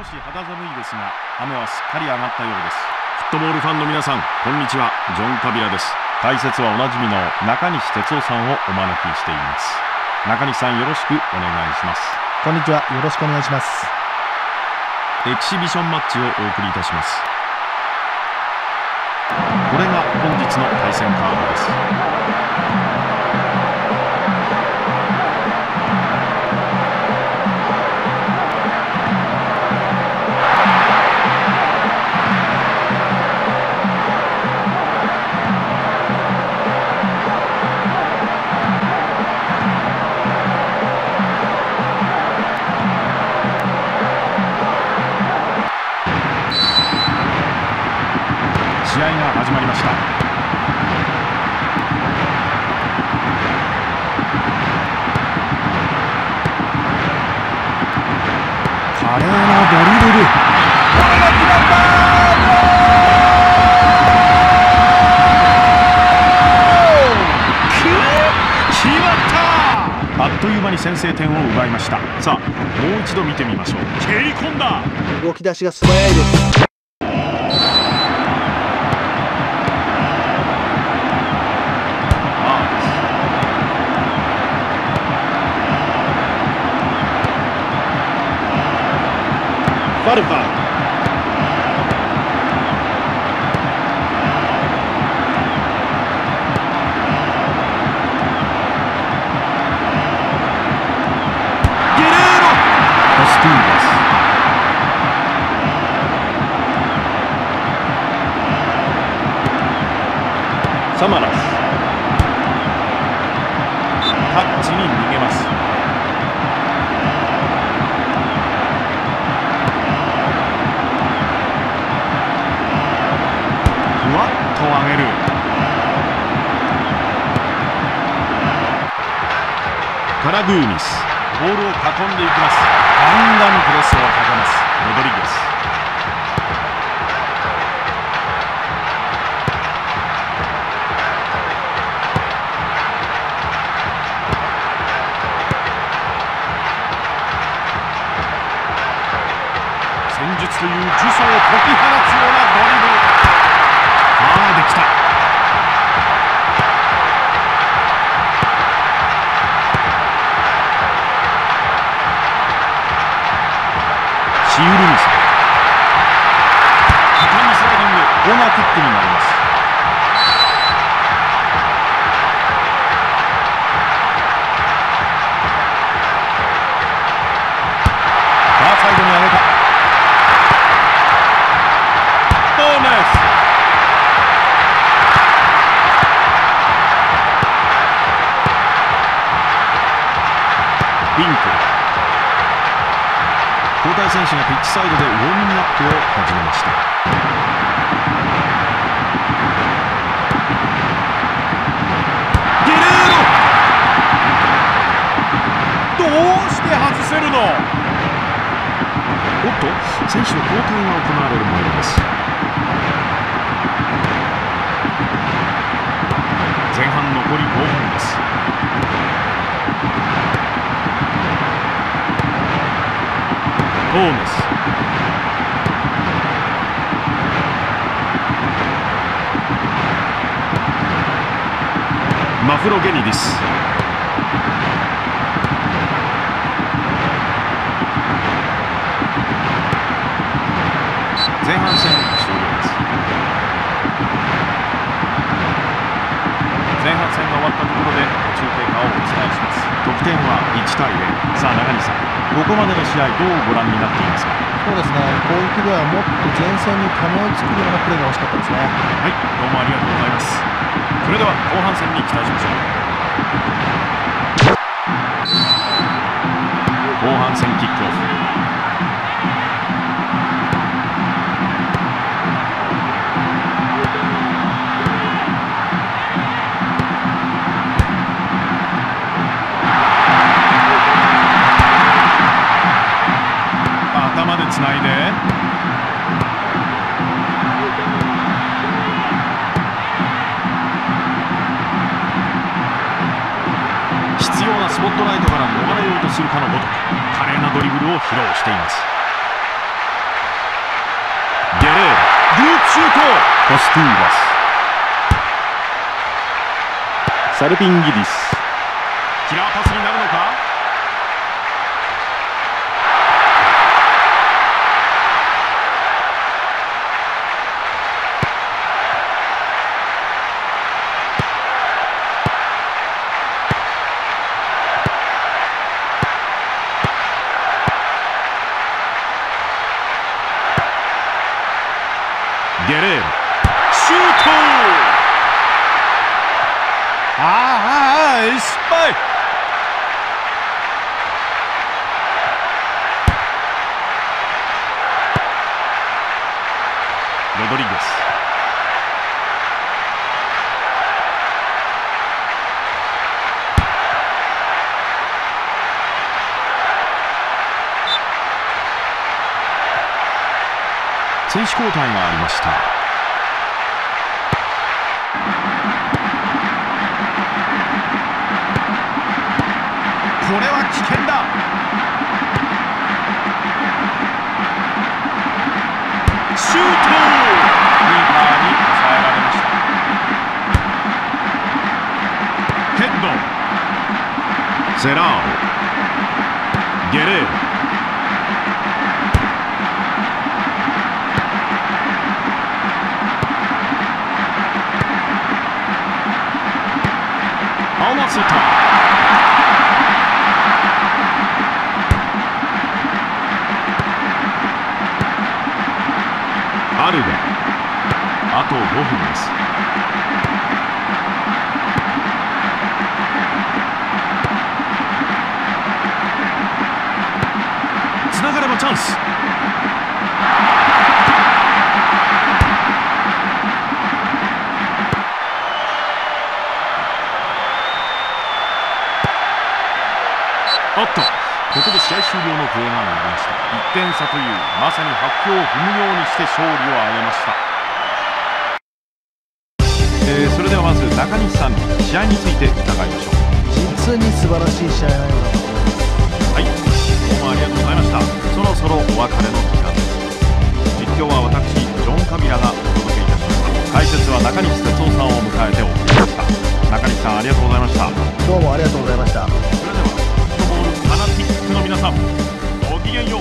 少し肌寒いですが雨はすっかり上がったようです。フットボールファンの皆さんこんにちは。ジョン・カビラです。解説はおなじみの中西哲夫さんをお招きしています。中西さんよろしくお願いします。こんにちは。よろしくお願いします。エキシビションマッチをお送りいたします。これが本日の対戦カードです華麗なドリブル。決まったあっという間に先制点を奪いました。さあもう一度見てみましょう。蹴り込んだ。動き出しが素早いですファルパゲレーカラグーニスボールを囲んでいきます。ガンガンプレスをかけます。ロドリゲス。という呪詛を解き放つようなドリブル。ああできた。シウルミス片にスライディングコーナーキックになります。交代選手がピッチサイドでウォーミングアップを始めました。ゲレーロどうして外せるの？おっと選手の交代が行われる模様です前半残り5分ですトーネスマフロゲニディス前半戦終了です前半戦が終わったところで途中経過をお伝えします得点は1対0さあ中西さんここまでの試合どうご覧になっていますか？そうですね。攻撃ではもっと前線にためを作るようなプレーが欲しかったですね。はいどうもありがとうございます。それでは後半戦に期待しましょう。後半戦キックオフないで。必要なスポットライトから逃れようとするかのごとく華麗なドリブルを披露しています。ゲレーループシュート。コスティーバス。サルピンギリスキラーパスになゲレーロシュートああああ失敗ロドリゲス選手交代がありました。これは危険だ。シュート！キーパーに抑えられました。ヘッド。セラーアルベあと5分です。つながればチャンス。おっとここで試合終了の笛が鳴りました。1点差というまさに発狂を踏むようにして勝利を挙げました、えーそれではまず中西さんに試合について伺いましょう。実に素晴らしい試合のようだと思います。はいどうもありがとうございました。そろそろお別れの時間です。実況は私ジョン・カビラがお届けいたしました解説は中西哲夫さんを迎えてお送りしました。中西さんありがとうございました。どうもありがとうございました烟油